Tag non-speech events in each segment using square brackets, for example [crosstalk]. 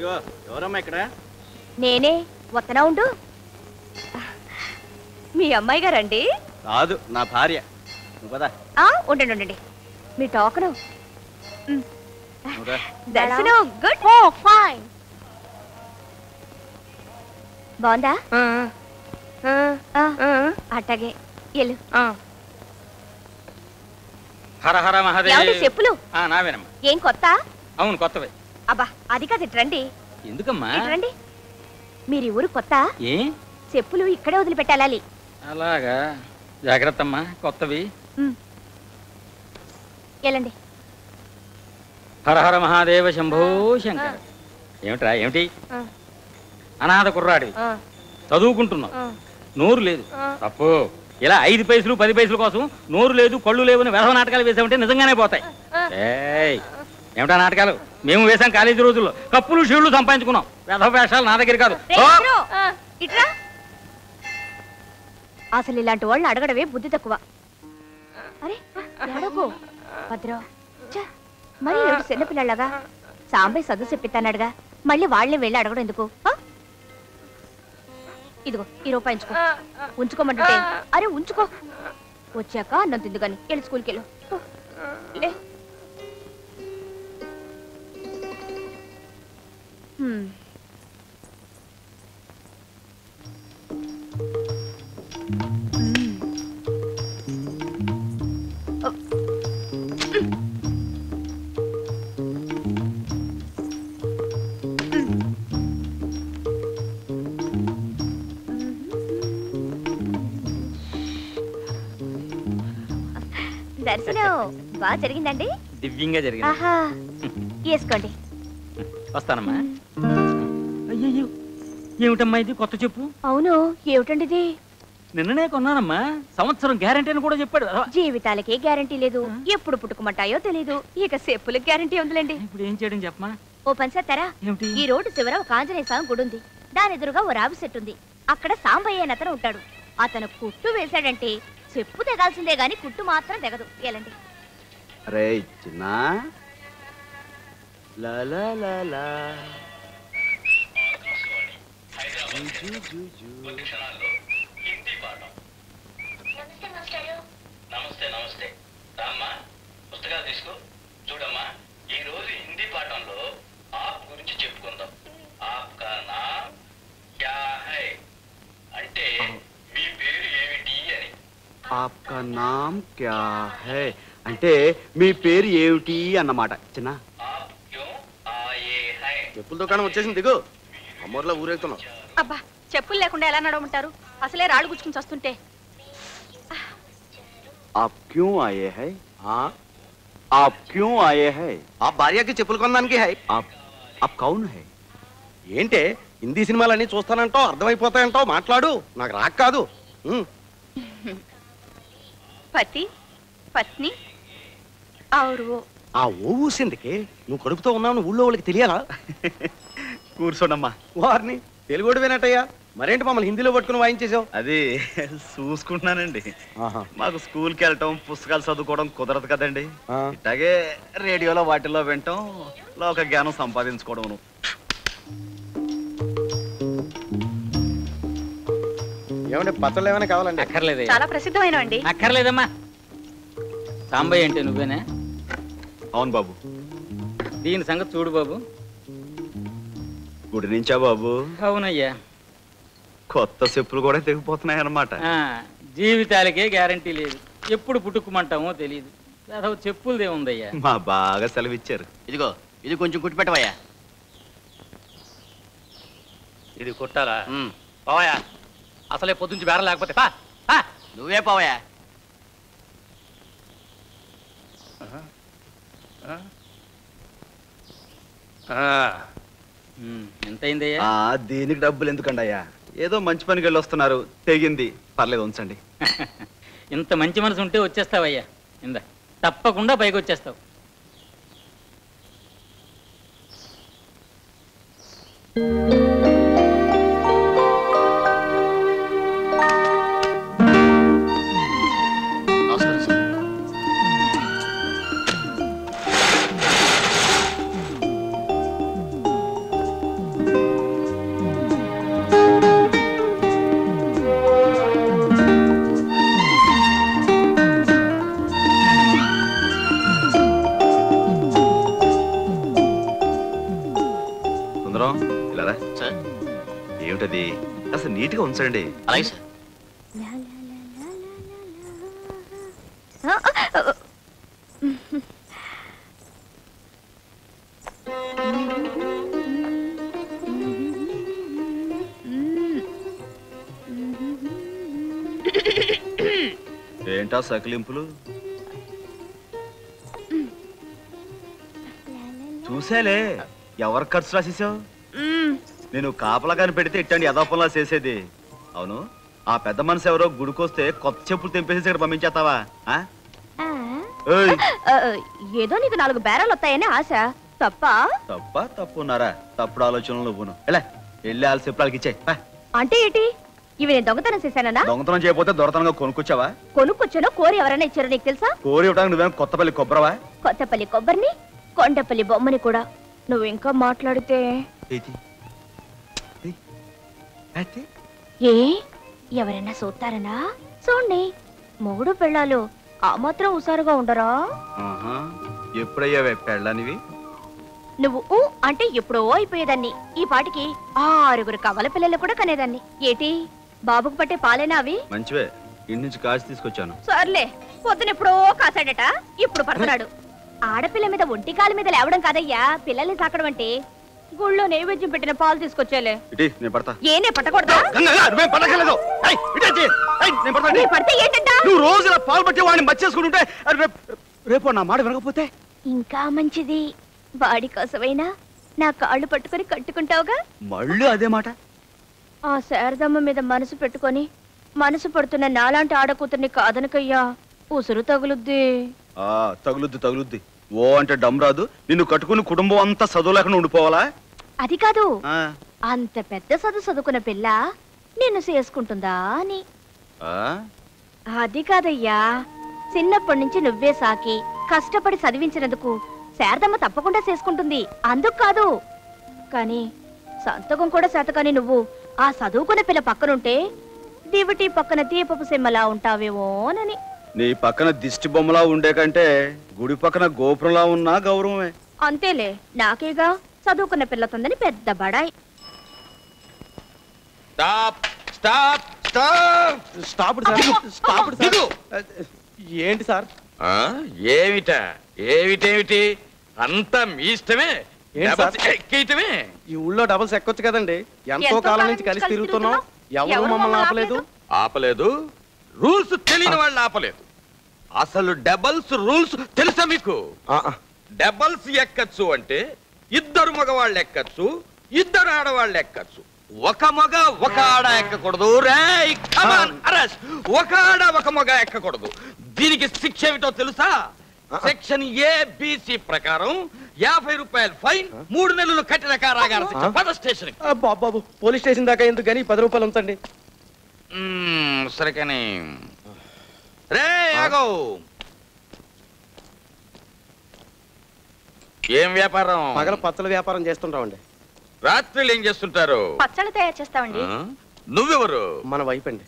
ఇదిగో ఎవరమ్మా ఇక్కడ? నేనే వత్తనా ఉండు. మీ అమ్మాయి గారండి? కాదు నా భార్య. నువ్వు కదా ఆ, ఉండండి ఉండండి. మీ టోకను. నువ్వురా. దర్శనం గుడ్. ఓ ఫైన్ బాగుందా? ఆ, అట్టాగే. ఎల్లు. హర హర ఏమండి మహాదేవ్ చెప్పులు? ఆ, నావేనమ్మా. ఏం కొత్త? అవును కొత్తవే. అబ్బా అది కాదు ఇటు రండి. ఎందుకమ్మా? ఇటు రండి. మీరు ఈ ఊరు కొత్త? ఏ? చెప్పులు ఇక్కడే వదిలిపెట్టాలి అలాగా? జాగ్రత్త అమ్మా కొత్తవి వెళ్ళండి. హర హర మహాదేవ శంభో శంకర. ఏమిట్రా ఏమిటి? అనాథ కుర్రాడివి చదువుకుంటున్నావు. నోరు లేదు. తప్పు. ఇలా ఐదు పైసలు పది పైసల కోసం నోరు లేదు కళ్ళు లేవు అని వెధవ నాటకాలు వేసామంటే నిజంగానే పోతాయి. ఏయ్ ఏమిటా నాటకాలు? మేము వేసాం కాలేజీ రోజుల్లో. కప్పులు షీళ్ళు సంపాదించుకున్నాం. వెధవ వేషాలు నా దగ్గర కాదు అసలు ఇలాంటి వాళ్ళని అడగడమే బుద్ధి తక్కువ. అరే ఎడకు భద్ర మరి చిన్నపిల్లలాగా సాంబయ్య చదువు చెప్పిస్తానడుగా మళ్ళీ వాళ్ళని వెళ్ళి అడగడం ఎందుకు? ఇదిగో ఈ రూపాయి ఉంచుకో. ఉంచుకోమంటుంటే అరే ఉంచుకో. వచ్చాక అన్నం తిందు కానీ వెళ్ళి స్కూల్కి వెళ్ళు దర్శనం. బాగా జరిగిందండి? దివ్యంగా జరిగింది. ఆహా. వేసుకోండి వస్తానమ్మా. అయ్యయ్యో. ఏమిటమ్మా ఇది కొత్త చెప్పు? అవును ఏమిటండి ఇది? నిన్ననే కొన్నానమ్మా. సంవత్సరం గ్యారంటీ అని కూడా చెప్పాడు. జీవితాలకే గ్యారంటీ లేదు. ఎప్పుడు పుట్టుకుమంటాయో తెలీదు. ఇక చెప్పులకు గ్యారంటీ ఉందిలేండి. ఇప్పుడు ఏం చేయడం చెప్పమా ఓ పని చేస్తారా? ఈ రోడ్డు చివర ఒక ఆంజనేయ స్వామి గుడి ఉంది. దాని ఎదురుగా ఓ రావి చెట్టు ఉంది. అక్కడ సాంబయ్య అని అతను ఉంటాడు. అతను కుట్టు వేశాడంటే చెప్పు తెగాల్సిందే గాని కుట్టు మాత్రం తెగదు. ఎలాంటి రే చిన్న. లా లా లా. లా. జూ, జూ, జూ, జూ. నమస్తే నమస్తే. రామ్మా పుస్తకాలు తీసుకో. చూడమ్మా ఈ రోజు హిందీ పాఠంలో ఆప్ గురించి చెప్పుకుందాం. ఆప్ కా నామ్ క్యా హై? అంటే మీ పేరు ఏమిటి అని. ఆప్కా నామ్ క్యా హై? అంటే మీ పేరు ఏమిటి అన్నమాట చిన్న? చెప్పుల దుకాణం వచ్చేసింది దిగు. అమ్మోర్లో ఊరేగుతున్నాం అబ్బా చెప్పులు లేకుండా ఎలా నడవమంటారు అసలే రాళ్ళు గుచ్చుకుని వస్తుంటే आप क्यों आए हैं हाँ आप क्यों आए हैं ఆ భార్యకి చెప్పులు కొనడానికి హై आप आप कौन है ఏంటే హిందీ సినిమాలన్నీ చూస్తానంటావు అర్థమైపోతాయంటావు మాట్లాడు నాకు రాక్ కాదు ఉమ్. పతి పత్ని ఔరు ఆ ఓ ఊసిందికి నువ్వు కడుపుతో ఉన్నావు ఊళ్ళో వాళ్ళకి తెలియాలా కూర్చోండమ్మా వారిని తెలుగుడు వినట్టయ్యా మరేంటి మమ్మల్ని హిందీలో పట్టుకుని వాయించేసావు అది చూసుకుంటున్నానండి. మాకు స్కూల్కి వెళ్ళటం పుస్తకాలు చదువుకోవడం కుదరదు కదండి. ఇట్లాగే రేడియోలో వాటిల్లో వినటం లోక జ్ఞానం సంపాదించుకోవడం ఏమంటే పచ్చళ్ళు ఏమైనా కావాలండి? అక్కర్లేదే చాలా ప్రసిద్ధమైనవండి. అక్కర్లేదమ్మా. సాంబయ్య అంటే నువ్వేనా? అవును బాబు. దీని సంగతి చూడు బాబు. గుడి నుంచా బాబు? అవునయ్యా. కొత్త చెప్పులు కూడా తెగిపోతున్నాయి అన్నమాట ఆ, జీవితాలకే గ్యారంటీ లేదు. ఎప్పుడు పుట్టుకుమంటామో తెలియదు అసలు చెప్పులదే ఉందయ్యా. మా బాగా సెలవిచ్చారు. ఇదిగో ఇది కొంచెం కుట్టి పెట్టవయ్యా ఇది కొట్టాలా? పోవయా అసలే పొద్దుంచి బేరం లేకపోతే పా. నువ్వే పోవయ్యా. ఉమ్, ఆ దీనికి డబ్బులు ఎందుకండి అయ్యా ఏదో మంచి పనికి వెళ్ళి వస్తున్నారు తెగింది. పర్లేదు ఉంచండి. [laughs] ఇంత మంచి మనసు ఉంటే వచ్చేస్తావయ్యా. ఇందా తప్పకుండా పైకి వచ్చేస్తావు నమస్కారం ఉంచండి. అలాగే సార్. ఏంటా సకిలింపులు? చూసేలే ఎవరు ఖర్చు రాసేసావు? నేను కాపలాగాని పెడితే ఇట్టండి యథాపంలా చేసేది. అవును. ఆ పెద్ద మనసు ఎవరో గుడికొస్తే కొత్త చెప్పులు తెంపేసి ఇక్కడ పంపించేస్తావా? ఏదో నీకు నాలుగు బేరాలు వస్తాయని ఆశ. తప్ప? తప్ప తప్పున్నారా తప్పుడు ఆలోచనలు నువ్వును. ఎలా వెళ్ళి వాళ్ళ చెప్పులకి ఇచ్చే అంటే ఏంటి? ఇవి నేను దొంగతనం చేశానన్నా దొంగతనం చేయకపోతే దొరతనంగా కొనుక్కొచ్చావా? కొనుక్కొచ్చానో కోరి ఎవరైనా ఇచ్చారో నీకు తెలుసా? కోరి ఇవ్వడానికి నువ్వేం కొత్తపల్లి కొబ్బరవా? కొత్తపల్లి కొబ్బరిని కొండపల్లి బొమ్మని కూడా. నువ్వు ఇంకా మాట్లాడితే? ఏ? ఎవరైనా చూస్తారనా చూడండి మొగుడు పెళ్ళాలు. ఆ మాత్రం హుషారుగా ఉండరా. ఎప్పుడయ్యావే పెళ్ళనివి? నువ్వు ఊ అంటే ఎప్పుడో అయిపోయేదాన్ని. ఈ పాటికి ఆరుగురు కవల పిల్లలు కూడా కనేదాన్ని. ఏటి? బాబుకు పట్టే పాలేనా అవి? మంచివే ఇంటి నుంచి కాచి తీసుకొచ్చాను. సర్లే పొద్దున ఎప్పుడో కాసాడట ఇప్పుడు పడుతున్నాడు. [laughs] ఆడపిల్ల మీద ఒంటి కాలు మీద లేవడం కాదయ్యా. పిల్లల్ని సాకడం అంటే గుళ్ళో నైవేద్యం పెట్టిన పాలు తీసుకొచ్చేలే. ఇటీ నేను పడతా. ఏనే పట్టకూడదా? గంగగా నువ్వేం పడకలేదు ఏయ్, ఇటొచ్చి. ఏయ్, నేను పడతా. నీ పడితే ఏంటంట? నువ్వు రోజు ఇలా పాలు పట్టి వాడిని మర్చేసుకుంటుంటే రేపు నా మాట వినకపోతే? ఇంకా మంచిది. వాడి కోసమైనా నా కాళ్ళు పట్టుకొని కట్టుకుంటావుగా? మళ్ళీ అదే మాట? ఆ శారదమ్మ మీద మనసు పెట్టుకొని మనసు పడుతున్న నాలాంటి ఆడకూతుర్ని కాదనకయ్యా. ఉసురు తగులుద్ది. తగులుద్ది తగులుద్ది. ఓ అంటే డమ్ రాదు. నిన్ను కట్టుకుని కుటుంబం అంతా చదువు లేకుండా ఉండిపోవాలా? అది కాదు. ఆ, అంత పెద్ద చదువు చదువుకున్న పిల్ల నిన్ను చేసుకుంటుందా అని. ఆ? అది కాదయ్యా. చిన్నప్పటి నుంచి నువ్వే సాకి. కష్టపడి చదివించినందుకు శారదమ్మ తప్పకుండా చేసుకుంటుంది. అందుకు కాదు. కానీ సంతకం కూడా శాతకాని నువ్వు ఆ చదువుకున్న పిల్ల పక్కనుంటే దివిటి పక్కన దీపపు సెమ్మలా ఉంటావేమోనని. నీ పక్కన దిష్టి బొమ్మలా ఉండే కంటే గుడి పక్కన గోపురంలా ఉన్నా గౌరవమే. అంతేలే నాకేగా? చదువుకున్న పిల్లతుందని పెద్ద బడాయి. Stop stop stop. Sir stop దిగు. ఏంటి సార్? ఆ, ఏమిట ఏమిటేమిటి? అంతా మీ ఇష్టమే. ఎక్కేయటమే. ఈ ఊళ్ళో డబల్స్ ఎక్కొచ్చు కదండి. ఎంతో కాలం నుంచి కలిసి తిరుగుతున్నాం. ఎవరు మమ్మల్ని ఆపలేదు? ఆపలేదు. రూల్స్ తెలియని వాళ్ళు ఆపలేదు. అసలు డబల్స్ రూల్స్ తెలుసా మీకు. డబల్స్ ఎక్కచ్చు అంటే ఇద్దరు మగవాళ్ళు ఎక్కచ్చు ఇద్దరు ఆడవాళ్ళు ఎక్కచ్చు. ఒక మగ ఒక ఆడ ఎక్కకూడదు. రేయ్ కమాన్ అరెస్ట్ ఒక ఆడ ఒక మగ ఎక్కకూడదు. దీనికి శిక్ష ఏమిటో తెలుసా? సెక్షన్ ఏ బిసి ప్రకారం యాభై రూపాయలు ఫైన్ మూడు నెలలు కట్టిన కారాగార పద స్టేషన్ బాబు పోలీస్ స్టేషన్ దాకా ఎందుకు కానీ పది రూపాయలు ఉంచండి. సరే కానీ. రే ఆగో. ఏం వ్యాపారం? పగల పచ్చల వ్యాపారం చేస్తుంటామండి రాత్రులు ఏం చేస్తుంటారు? పచ్చళ్ళు తయారు చేస్తామండి ఆ? నువ్వెవరు? మన వైఫ్ అండి.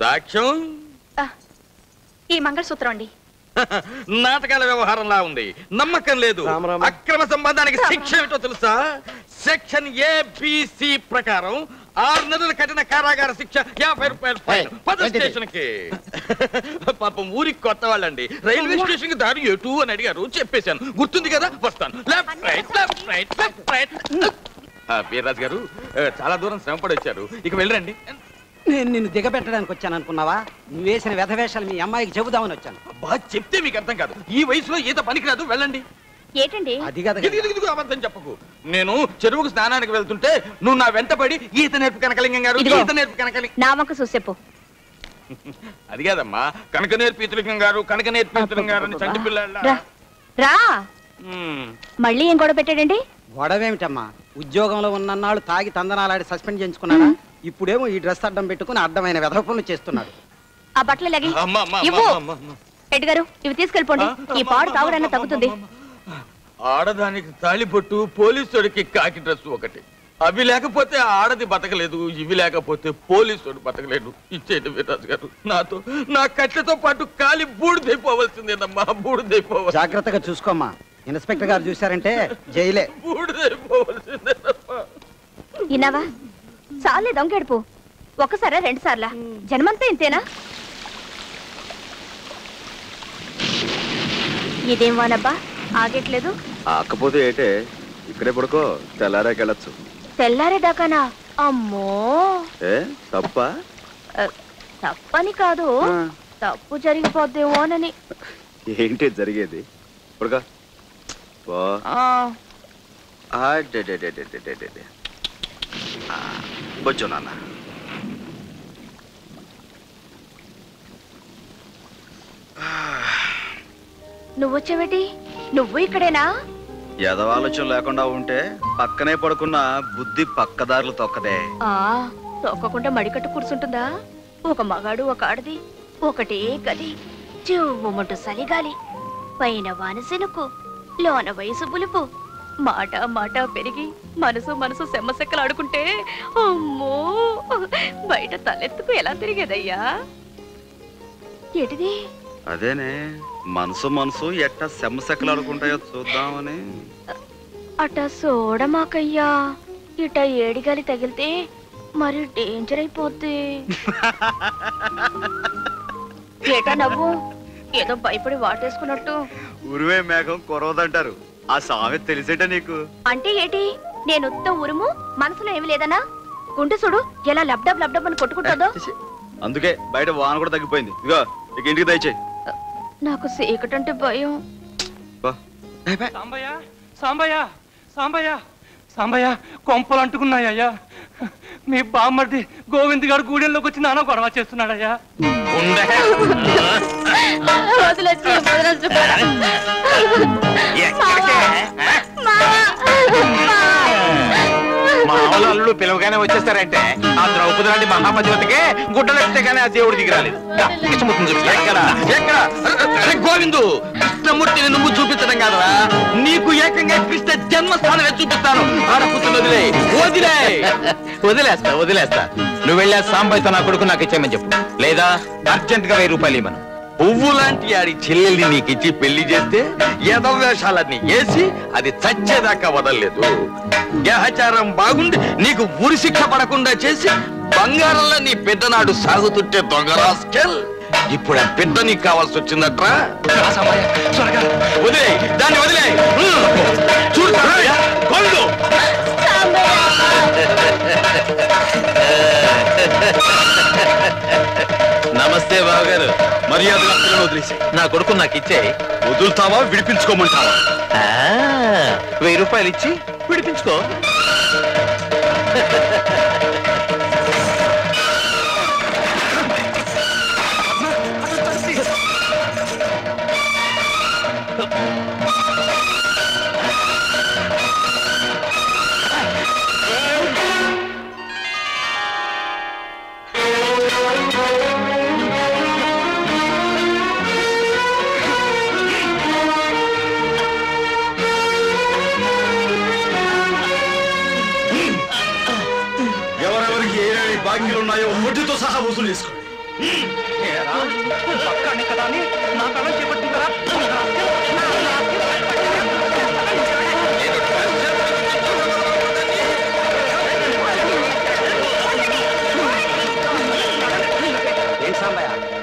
సాక్ష్యం? ఈ మంగళసూత్రం అండి. [laughs] నాటకాల వ్యవహారంలా ఉంది. నమ్మకం లేదు. రామ రామ. అక్రమ సంబంధానికి శిక్ష ఏమిటో తెలుసా? సెక్షన్ ఏబిసి ప్రకారం ఆరు నెలల కఠిన కారాగార శిక్ష యాభై రూపాయలు ఫైన్. పద స్టేషన్కి పాపం ఊరికి కొత్త వాళ్ళండి రైల్వే స్టేషన్కి దారి ఎటు అని అడిగారు. చెప్పేశాను. గుర్తుంది కదా? వస్తాను. Left right left right left right Veerraju గారు చాలా దూరం శ్రమపడి వచ్చారు. ఇక వెళ్ళండి నేను నిన్ను దిగబెట్టడానికి వచ్చాను అనుకున్నావా నువ్వు వేసిన వ్యధవేషాలు మీ అమ్మాయికి చెబుదామని వచ్చాను. బాగా చెప్తే మీకు అర్థం కాదు. ఈ వయసులో ఈత పనికిరాదు. వెళ్ళండి. ఏంటండి? అది కదా ఇదిగో, ఇదిగో, ఇదిగో, అబద్ధం చెప్పకు. నేను చెరువుకు స్నానానికి వెళ్తుంటే నువ్వు నా వెంటపడి ఈత నేర్పు కనకలింగం గారు ఇదిగో. ఈత నేర్పు కనకలి నా వంక చూసేపు. [laughs] అది కాదమ్మా. కనక నేర్పు ఈతలింగం గారు కనక నేర్పు ఈతలింగం గారు అని చంటి రా. మళ్ళీ ఏం గొడవ పెట్టాడండి? గొడవేమిటమ్మా? ఉద్యోగంలో ఉన్నన్నాళ్ళు తాగి తందనాలాడి సస్పెండ్ చేయించుకున్నాడా? ఇప్పుడేమో ఈ డ్రెస్ అడ్డం పెట్టుకుని అడ్డమైన వెధవ పనులు చేస్తున్నాడు. ఆ బట్టలు లగి ఇవ్వు. గారు ఇవి తీసుకెళ్ళిపోండి. ఈ పాడు తాగుడన్నా తగ్గుతుంది. ఆడదానికి తాళిబొట్టు పోలీసుడికి కాకి డ్రెస్ ఒకటి. అవి లేకపోతే ఆడది బతకలేదు ఇవి లేకపోతే పోలీసుడు బతకలేడు ఇచ్చేది వీర్రాజు గారు నాతో నా కట్లతో పాటు కాలి బూడిదైపోవలసిందేనమ్మా బూడిదైపోవాలి జాగ్రత్తగా చూసుకోమ్మా. ఇన్స్పెక్టర్ గారు చూశారంటే జైలే. బూడిదైపోవలసిందేనమ్మా. ఇన్నావా? చాలే దొంగెడుపు. ఒకసారా రెండు సార్లా జన్మంతా ఇంతేనా? ఇదేం వానబ్బా? ఆగట్లేదు. ఆకపోతే ఏటే ఇక్కడే పడుకో తెల్లారాకి వెళ్ళచ్చు. తెల్లారే దాకానా? అమ్మో! తప్ప? తప్పని కాదు. తప్పు జరిగిపోద్దేమోనని. ఏంటి జరిగేది? బొచ్చు నాన్న. నువ్వొచ్చావేటి? నువ్వు ఇక్కడేనా? ఎదవాలోచన లేకుండా ఉంటే పక్కనే పడుకున్న బుద్ధి పక్కదారులు తొక్కదే. ఆ తొక్కకుండా మడికట్టు కూర్చుంటుందా? ఒక మగాడు ఒక ఆడది ఒకటే గది. చెవుమంటూ సలిగాలి. పైన వాన సెనుకు లోన వయసు పులుపు. మాట మాట పెరిగి మనసు మనసు సెమ్మసెక్కలు ఆడుకుంటే అమ్మో! బయట తలెత్తుకు ఎలా తిరిగేదయ్యా? ఏటిది? అదేనే మనసు మనసు ఎట్ట సెమ్మసెక్కలాడుకుంటాయో చూద్దామని. అట సోడమాకయ్యా ఇట ఏడిగాలి తగిలితే మరి డేంజర్ అయిపోద్ది. ఏటా నవ్వు? ఏదో భయపడి వాటేసుకున్నట్టు. ఉరివే మేఘం కొరవదంటారు. ఆ సామెత తెలిసేట నీకు? అంటే ఏటి? నేను ఉత్త ఉరుము మనసులో ఏమి లేదనా? గుండె చూడు ఎలా లబ్డబ్ లబ్డబ్ అని కొట్టుకుంటుందో. అందుకే బయట వాన కూడా తగ్గిపోయింది. ఇగో ఇక ఇంటికి దయచేయి. నాకు సీకటంటే భయం. సాంబయ్య సాంబయ్య సాంబయ్య సాంబయ్య కొంపలు అంటుకున్నాయ్యా. మీ బామ్మర్ది గోవింద్ గారు గూడెంలోకి వచ్చి నాన్న గొడవ చేస్తున్నాడయ్యా. వదిలేసి మామూలు పిలవగానే వచ్చేస్తారంటే ఆ ద్రౌపది లాంటి మహాపతివతికే గుడ్డలెత్తే కానీ ఆ దేవుడు దిగిరాలేదు దా, కృష్ణమూర్తిని చూపిస్తా. ఎక్కడ? ఎక్కడ? అరే గోవిందు కృష్ణమూర్తిని నువ్వు చూపించడం కాదురా. నీకు ఏకంగా కృష్ణ జన్మస్థానమే చూపిస్తాను. ఆడపుత్రులు వదిలే వదిలే. వదిలేస్తా వదిలేస్తా. నువ్వు వెళ్ళా సాంబాయితో నా కొడుకు నాకు ఇచ్చేయమని చెప్పు. లేదా అర్జెంట్గా వెయ్యి రూపాయలు ఇవ్వను. పువ్వు లాంటి ఆడి చెల్లెల్ని నీకు ఇచ్చి పెళ్ళి చేస్తే యథవేషాలన్నీ వేసి అది చచ్చేదాకా వదలలేదు. గ్రహచారం బాగుండి నీకు ఉరి శిక్ష పడకుండా చేసి బంగారంలో నీ పెద్దనాడు సాగుతుంటే దొంగరాస్కెల్ ఇప్పుడు ఆ పెద్ద నీకు కావాల్సి వచ్చిందట్రా? వదిలేసి నా కొడుకు నాకు ఇచ్చే వదులుతావా విడిపించుకోమంటావా? వెయ్యి రూపాయలు ఇచ్చి విడిపించుకో. ఉన్నాయో వడ్డీతో సహా వసూలు చేసుకోండి.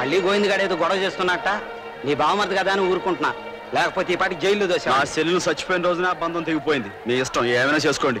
మళ్ళీ గోవింద్ గారు ఏదో గొడవ చేస్తున్నట్ట? నీ బావమరిది కదా అని ఊరుకుంటున్నా. లేకపోతే ఈ పాటికి జైల్లో దోశ నా సెల్లు చచ్చిపోయిన రోజున ఆ బంధం తెగిపోయింది. మీ ఇష్టం ఏమైనా చేసుకోండి.